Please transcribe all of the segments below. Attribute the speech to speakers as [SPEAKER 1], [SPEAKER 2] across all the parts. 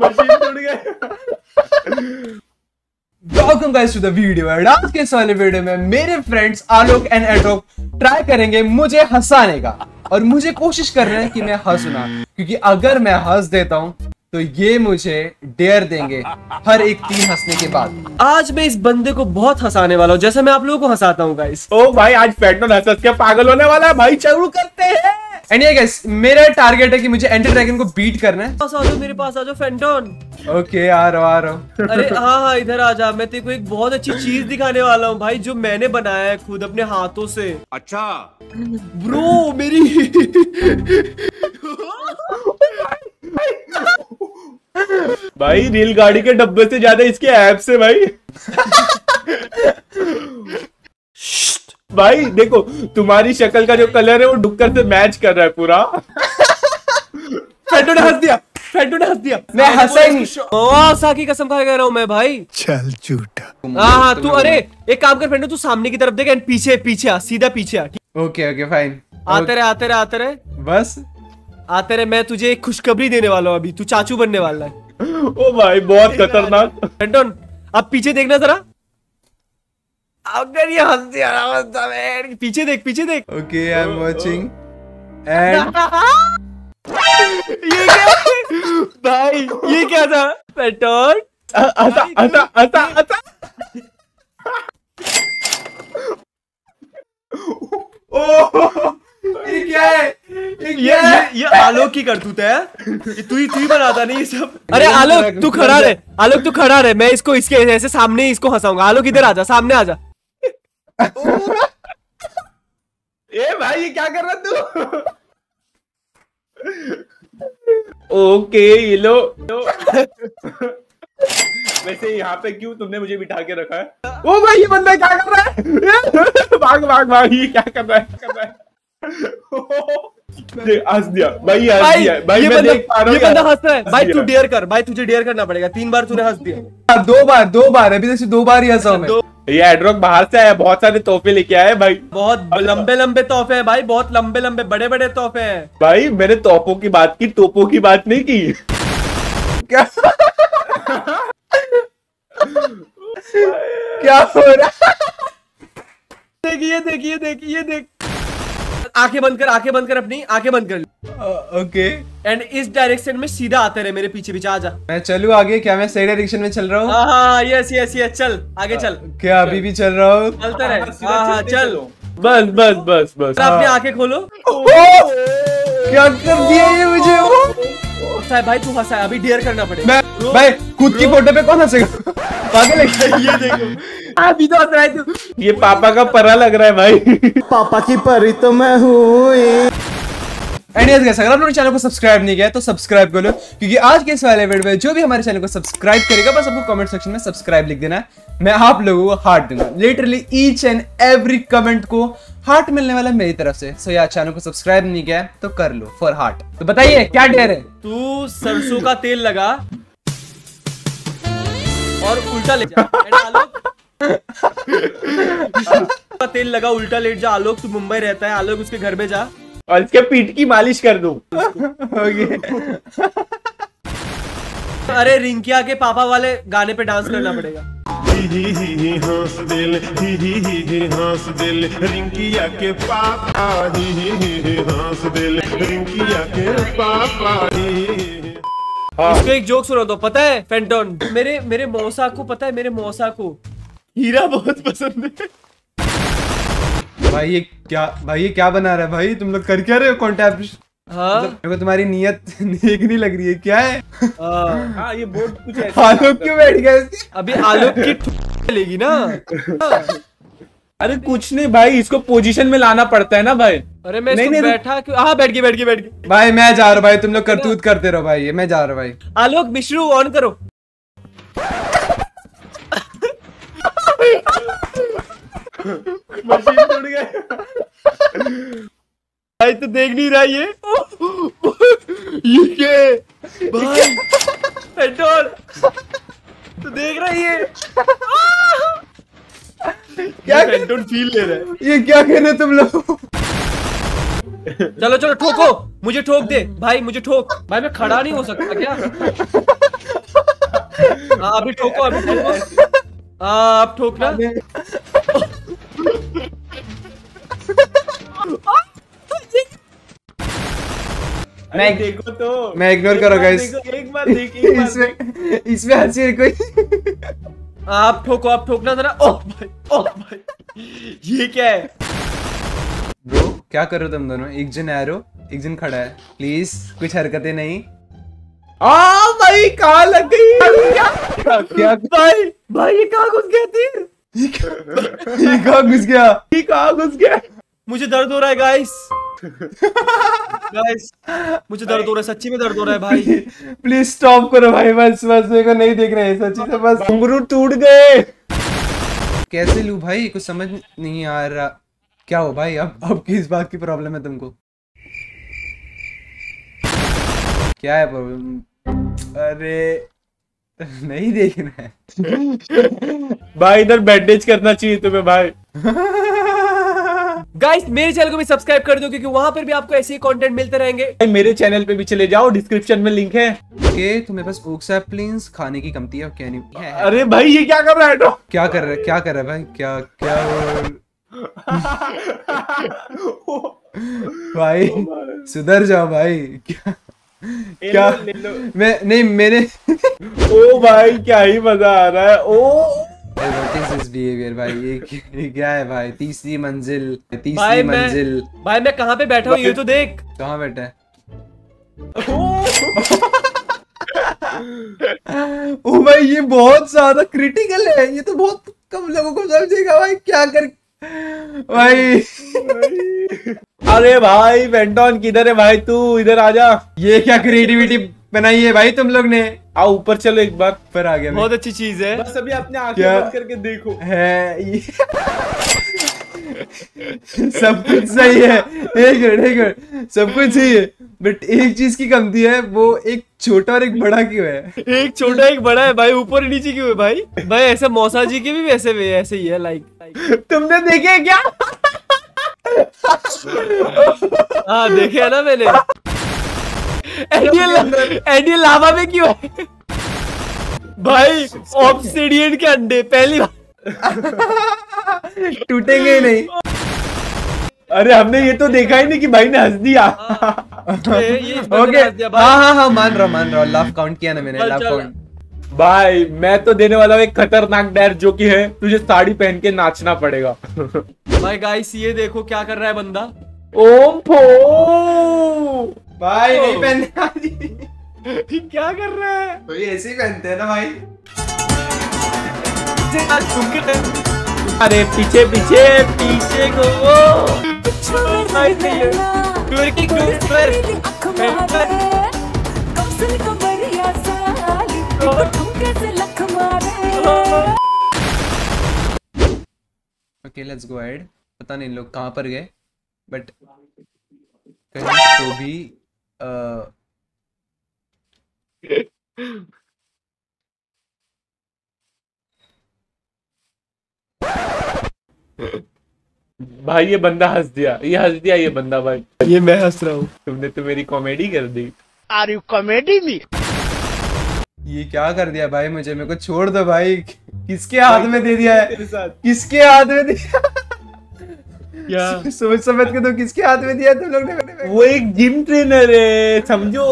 [SPEAKER 1] Machine टूट गई।
[SPEAKER 2] Welcome guys to the video and आज के इस वाले वीडियो में मेरे फ्रेंड्स आलोक एंड एटोक ट्राई करेंगे मुझे हंसाने का। और मुझे कोशिश कर रहे हैं कि मैं हंसना क्योंकि अगर मैं हंस देता हूँ तो ये मुझे डेयर देंगे हर एक तीन हंसने के बाद।
[SPEAKER 3] आज मैं इस बंदे को बहुत हंसाने वाला हूँ जैसे मैं आप लोगों को हंसाता हूँ गाइस
[SPEAKER 1] ओ भाई आज फैटन हंस हंस के पागल होने वाला है। भाई चालू करते हैं।
[SPEAKER 2] एंड ये गाइस मेरा टारगेट है कि मुझे एंटी ड्रैगन को बीट करना है।
[SPEAKER 3] पास आ जाओ मेरे पास आ जाओ फेंटोन
[SPEAKER 2] ओके आ रहा आ रहा
[SPEAKER 3] अरे हाँ हाँ इधर आ जा। मैं तेरे को एक बहुत अच्छी चीज़ दिखाने वाला हूँ भाई जो मैंने बनाया है खुद अपने हाथों से।
[SPEAKER 4] अच्छा।
[SPEAKER 3] ब्रो मेरी
[SPEAKER 1] भाई रेलगाड़ी के डब्बे से ज़्यादा इसके ऐप से भाई। भाई देखो तुम्हारी शक्ल का जो कलर है वो डुक्कर से मैच कर रहा है पूरा।
[SPEAKER 3] फेंटो ने हंस दिया फेंटो ने हंस दिया।
[SPEAKER 2] मैं हंसा ही नहीं।
[SPEAKER 3] ओ सा की कसम खा कह रहा हूँ मैं भाई।
[SPEAKER 4] चल झूठा।
[SPEAKER 3] हाँ हाँ तू अरे एक काम कर फेंटो तू सामने की तरफ़ देख एंड पीछे पीछे आ सीधा पीछे आ
[SPEAKER 2] ओके ओके फाइन
[SPEAKER 3] आते रहे आते रहे आते रहे।
[SPEAKER 2] बस।
[SPEAKER 3] आते रहे मैं तुझे एक खुशखबरी देने वाला हूँ अभी तू चाचू बनने वाला है।
[SPEAKER 1] ओ भाई बहुत खतरनाक।
[SPEAKER 3] अब पीछे देखना जरा। अगर ये हंस दिया ना, हंस दिया, मैं- पीछे देख पीछे देख।
[SPEAKER 2] Okay I am watching and
[SPEAKER 3] ये क्या? भाई ये क्या था? पेट्रोल?
[SPEAKER 1] आता आता आता आता ओ
[SPEAKER 2] ये क्या है? ये
[SPEAKER 3] ये
[SPEAKER 2] है?
[SPEAKER 3] ये, ये आलोक की करतूत है ये तू ही तू ही बनाता नहीं ये सब। अरे आलोक तू खड़ा रहे आलोक तू खड़ा रहे। मैं इसको इसके ऐसे सामने ही इसको हंसाऊँगा। आलोक इधर आजा सामने आजा
[SPEAKER 1] ए भाई ये क्या कर रहा तू? ओके ये लो। वैसे यहाँ पे क्यों तुमने मुझे बिठा के रखा है? ओ भाई ये बंदा क्या कर रहा है? भाग भाग भाग ये क्या कर रहा है? कर रहा है? हंस दिया। भाई हंस दिया। भाई
[SPEAKER 3] ये बंदा
[SPEAKER 1] देख पा रहा
[SPEAKER 3] ये बंदा हंस रहा है। भाई तू डेयर कर। भाई तुझे डेयर करना पड़ेगा। तीन बार तूने हंस दिया।
[SPEAKER 2] दो बार दो बार। अभी तक दो बार ही हंसा मैं।
[SPEAKER 3] दो
[SPEAKER 1] ये एड्रॉक बाहर से आया बहुत सारे तोहफे लेके आए भाई।
[SPEAKER 3] बहुत लंबे लंबे तोहफे हैं भाई बहुत लंबे लंबे बड़े बड़े तोहफे हैं।
[SPEAKER 1] भाई मैंने तोपों की बात की तोपों की बात नहीं की।
[SPEAKER 2] क्या? क्या हो रहा
[SPEAKER 3] देखिए देखिए देखिए देख आँखें बंद कर आँखें बंद कर अपनी आँखें बंद कर।
[SPEAKER 2] ओके।
[SPEAKER 3] एंड इस डायरेक्शन में सीधा आते रहे मेरे पीछे पीछे आ जा।
[SPEAKER 2] मैं चलू आगे? क्या मैं सही डायरेक्शन में चल रहा हूँ?
[SPEAKER 3] हाँ हाँ यस यस यस चल आगे चल।
[SPEAKER 2] क्या अभी भी चल रहा हूँ?
[SPEAKER 3] चलते रहे। हाँ हाँ चल।
[SPEAKER 1] बस बस बस बस।
[SPEAKER 3] अपनी आँखें खोलो।
[SPEAKER 2] क्या कर दिया ये मुझे?
[SPEAKER 3] साहब भाई तू हंसा है, अभी डेयर करना पड़ेगा।
[SPEAKER 2] मैं भाई खुद की फ़ोटो पे कौन हंसेगा? पागल है क्या?
[SPEAKER 3] ये देखो। अभी तो हंस रहा है तू।
[SPEAKER 1] ये पापा का परा लग रहा है भाई।
[SPEAKER 4] पापा की परी तो मैं हूँ।
[SPEAKER 2] एंड यस गाइस अगर आप लोगों ने चैनल को सब्सक्राइब नहीं किया तो सब्सक्राइब कर लो क्योंकि आज के इस वाले वीडियो में जो भी हमारे चैनल को सब्सक्राइब करेगा बस आपको कमेंट सेक्शन में सब्सक्राइब लिख देना है। मैं आप लोगों को हार्ट दूँगा। Literally each and every comment को हार्ट मिलने वाला मेरी तरफ़ से। सो यार चैनल को सब्सक्राइब नहीं किया तो कर लो फॉर हार्ट तो बताइए क्या डेयर है?
[SPEAKER 3] तू सरसों का तेल लगा और उल्टा ले जा। तेल लगा उल्टा लेट जा। आलोक तू मुंबई रहता है। आलोक उसके घर में जा।
[SPEAKER 1] और इसके पीठ की मालिश कर दूँ
[SPEAKER 3] अरे रिंकिया के पापा वाले गाने पे डांस करना पड़ेगा
[SPEAKER 5] ही ही ही ही हंस दिल ही ही ही ही हंस दिल रिंकिया के पापा ही ही ही ही हंस दिल रिंकिया के पापा ही ही ही
[SPEAKER 3] इसको एक जोक सुना दो पता है फेंटोन मेरे मेरे मौसा को पता है मेरे मौसा को हीरा बहुत पसंद है
[SPEAKER 2] भाई ये क्या भाई ये क्या बना रहा है भाई? तुम लोग कर क्या रहे हो कॉन्टेक्ट
[SPEAKER 3] हाँ।
[SPEAKER 2] मेरे को तुम्हारी नियत नेक नहीं लग रही है क्या है?
[SPEAKER 3] हाँ।
[SPEAKER 1] हाँ ये बोर्ड कुछ
[SPEAKER 2] आलोक क्यों बैठ गया
[SPEAKER 3] अभी आलोक की लेगी ना।
[SPEAKER 1] अरे कुछ नहीं भाई इसको पोजीशन में लाना पड़ता है ना भाई।
[SPEAKER 3] अरे मैं
[SPEAKER 1] नहीं, नहीं,
[SPEAKER 3] बैठा क्यों? हाँ बैठ गई बैठ गई बैठ गई।
[SPEAKER 2] भाई मैं जा रहा हूँ भाई तुम लोग करतूत करते रहो भाई मैं जा रहा हूँ भाई।
[SPEAKER 3] आलोक मिश्रू ऑन करो।
[SPEAKER 1] मशीन टूट गई।
[SPEAKER 3] भाई तो देख नहीं रहा ये। ये क्या है? भाई। पेट्रोल। तो देख रहा ये।
[SPEAKER 2] क्या
[SPEAKER 3] पेट्रोल फील ले रहा है।
[SPEAKER 2] ये क्या कहने तुम लोग?
[SPEAKER 3] चलो चलो ठोको। मुझे ठोक दे। भाई मुझे ठोक। भाई मैं खड़ा नहीं हो सकता क्या? हाँ अभी ठोको अभी ठोको। हाँ अब ठोकना।
[SPEAKER 2] मैं-
[SPEAKER 1] देखो तो।
[SPEAKER 2] मैं ignore
[SPEAKER 1] एक
[SPEAKER 2] करूँगा
[SPEAKER 1] बार
[SPEAKER 2] इस-
[SPEAKER 1] देखो, एक बार देख एक बार
[SPEAKER 2] इसमें इसमें हँसी कोई।
[SPEAKER 3] आप ठोको आप ठोकना जरा ओह भाई ओह भाई। ये क्या है?
[SPEAKER 2] ब्रो क्या कर रहे हो तुम दोनों? एक जन एरो एक जन खड़ा है। प्लीज़ कुछ हरकतें नहीं।
[SPEAKER 1] आ भाई कहाँ लग गई? क्या
[SPEAKER 2] क्या
[SPEAKER 3] भाई भाई ये कहाँ घुस गया तीर?
[SPEAKER 2] ये कहाँ घुस गया?
[SPEAKER 1] ये कहाँ घुस गया?
[SPEAKER 3] मुझे दर्द हो रहा है गाइस गाइस मुझे दर्द हो रहा है सच्ची में दर्द हो रहा है भाई।
[SPEAKER 2] प्लीज़ स्टॉप करो भाई बस बस मेरे को नहीं देखना है सच्ची से बस।
[SPEAKER 1] घुंघरू टूट गए।
[SPEAKER 2] कैसे लू भाई? कुछ समझ नहीं आ रहा। क्या हो भाई? अब अब किस बात की प्रॉब्लम है तुमको? क्या है प्रॉब्लम अरे नहीं देखना है।
[SPEAKER 1] भाई इधर बैंडेज करना चाहिए तुम्हें भाई।
[SPEAKER 3] गाइस मेरे चैनल को भी सब्सक्राइब कर दो क्योंकि वहाँ पर भी आपको ऐसे ही कंटेंट मिलते रहेंगे।
[SPEAKER 1] मेरे चैनल पे भी चले जाओ डिस्क्रिप्शन में लिंक है।
[SPEAKER 2] ओके तुम्हें बस ओक सैपलिंग्स खाने की कमती है क्या नहीं।
[SPEAKER 1] अरे भाई ये क्या कर रहा है तो?
[SPEAKER 2] क्या कर रहा है? क्या कर रहा है भाई? क्या क्या? भाई सुधर जाओ भाई। क्या क्या?
[SPEAKER 1] लो, ले लो।
[SPEAKER 2] मैं नहीं मैंने
[SPEAKER 1] ओ भाई क्या ही मज़ा आ रहा है। ओ
[SPEAKER 2] दिस बिहेवियर भाई? ये ये क्या है भाई? तीसरी मंजिल तीसरी
[SPEAKER 3] भाई मैं
[SPEAKER 2] मंजिल।
[SPEAKER 3] भाई मैं कहाँ पे बैठा हूँ? ये तो देख।
[SPEAKER 2] कहाँ बैठा है? ओ भाई ये बहुत ज़्यादा क्रिटिकल है। ये तो बहुत कम लोगों को समझेगा भाई क्या कर भाई।
[SPEAKER 1] अरे भाई वेंटॉन किधर है भाई तू? इधर आजा
[SPEAKER 2] ये क्या क्रिएटिविटी बनाई है भाई तुम लोग ने।
[SPEAKER 1] आओ ऊपर चलो एक बार
[SPEAKER 2] पर आ गया
[SPEAKER 3] बहुत अच्छी चीज़ है।
[SPEAKER 1] बस अभी अपने आँखें बंद करके देखो।
[SPEAKER 2] है ये सब कुछ सही है। एक मिनट एक मिनट। सब कुछ सही है। बट एक चीज़ की कमती है वो एक छोटा और एक बड़ा क्यों है?
[SPEAKER 3] एक छोटा एक बड़ा है। भाई ऊपर नीचे क्यों है भाई? भाई ऐसे मौसा जी के भी वैसे वे ऐसे ही है लाइक
[SPEAKER 1] तुमने देखे क्या?
[SPEAKER 3] हाँ देखे है ना मैंने। एडियल एडियल लावा में क्यों है? भाई ऑब्सिडियन के अंडे पहली बार
[SPEAKER 2] टूटेंगे ही नहीं।
[SPEAKER 1] अरे हमने ये तो देखा ही नहीं कि भाई ने हंस दिया।
[SPEAKER 2] ओके। हाँ हाँ हाँ मान रहा मान रहा लाफ काउंट किया ना मैंने लाफ काउंट
[SPEAKER 1] भाई मैं तो देने वाला हूँ एक खतरनाक डैर जो कि है तुझे साड़ी पहन के नाचना पड़ेगा।
[SPEAKER 3] भाई गाइस ये देखो क्या कर रहा है बंदा।
[SPEAKER 1] ओम फो
[SPEAKER 2] भाई
[SPEAKER 3] नहीं
[SPEAKER 2] पहनने
[SPEAKER 3] क्या कर रहा है?
[SPEAKER 2] तो ये ऐसे ही पहनते हैं ना भाई।
[SPEAKER 1] अरे पीछे पीछे
[SPEAKER 3] पीछे को। वो
[SPEAKER 2] ओके लेट्स गो पता नहीं लोग कहाँ पर गए बट कहीं तो भी अ,
[SPEAKER 1] भाई ये बंदा हंस दिया। ये हंस दिया ये बंदा भाई।
[SPEAKER 3] ये मैं हंस रहा हूँ।
[SPEAKER 1] तुमने तो मेरी कॉमेडी कर दी।
[SPEAKER 2] आर यू कॉमेडी मी ये क्या कर दिया भाई मुझे? मेरे को छोड़ दो भाई। किसके हाथ में दे दिया है? किसके हाथ में दे
[SPEAKER 3] दिया
[SPEAKER 2] सोच समझ के तो किसके हाथ में दिया तुम लोग ने?
[SPEAKER 1] वो एक जिम ट्रेनर है समझो।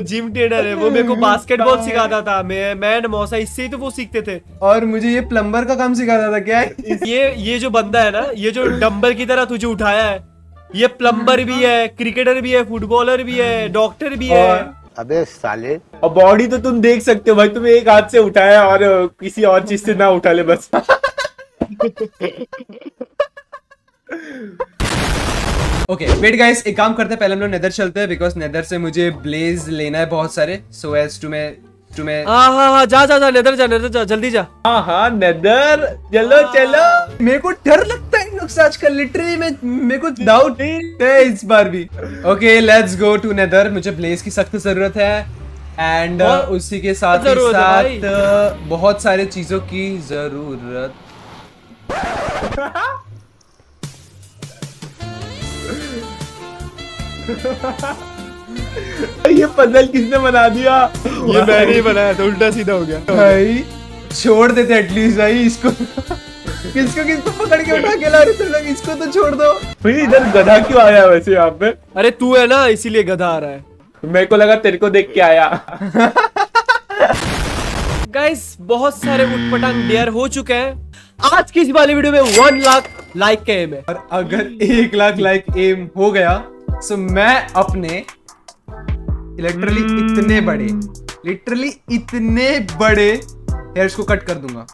[SPEAKER 3] जिम ट्रेनर है वो मेरे को बास्केटबॉल सिखाता था। मैं मैं मौसा इससे ही तो वो सीखते थे।
[SPEAKER 2] और मुझे ये प्लम्बर का काम सिखाता था क्या? है
[SPEAKER 3] ये ये जो बंदा है ना ये जो डंबल की तरह तुझे उठाया है ये प्लम्बर भी है क्रिकेटर भी है फुटबॉलर भी है डॉक्टर भी है।
[SPEAKER 4] अबे साले।
[SPEAKER 1] और बॉडी तो तुम देख सकते हो भाई तुम्हें एक हाथ से उठाया और किसी और चीज़ से ना उठा ले बस।
[SPEAKER 2] ओके वेट गाइस एक काम करते हैं पहले हम लोग नेदर चलते हैं बिकॉज़ नेदर से मुझे ब्लेज लेना है बहुत सारे सो एज टू मैं टू मैं
[SPEAKER 3] हाँ हाँ हाँ जा जा जा नेदर जा नेदर जा जल्दी जा।
[SPEAKER 1] हाँ हाँ नदर चलो चलो।
[SPEAKER 2] मेरे को डर लगता है इन लोग से आजकल लिटरली मैं मेरे को डाउट है इस बार भी। Okay let's go to nether मुझे ब्लेज की सख्त ज़रूरत है एंड
[SPEAKER 3] बहुत
[SPEAKER 2] उसी के साथ ही
[SPEAKER 3] है।
[SPEAKER 2] साथ uh, बहुत सारे चीज़ों की ज़रूरत।
[SPEAKER 1] ये पजल किसने बना दिया?
[SPEAKER 3] ये मैंने ही बनाया था उल्टा सीधा हो गया।
[SPEAKER 2] भाई छोड़ देते एटलीस्ट भाई इसको। किसको किसको पकड़ के उठा के ला रहे थे? लोग इसको तो छोड़ दो।
[SPEAKER 1] भाई इधर गधा क्यों आया वैसे यहाँ पे?
[SPEAKER 3] अरे तू है ना इसीलिए गधा आ रहा है।
[SPEAKER 1] मेरे को लगा तेरे को देख के आया।
[SPEAKER 3] गाइस बहुत सारे उठपटांग डेयर हो चुके हैं। आज की इस वाली वीडियो में वन लाख लाइक का एम है।
[SPEAKER 2] और अगर एक लाख लाइक एम हो गया तो मैं अपने लिटरली इतने बड़े लिटरली इतने बड़े हेयर्स को कट कर दूँगा।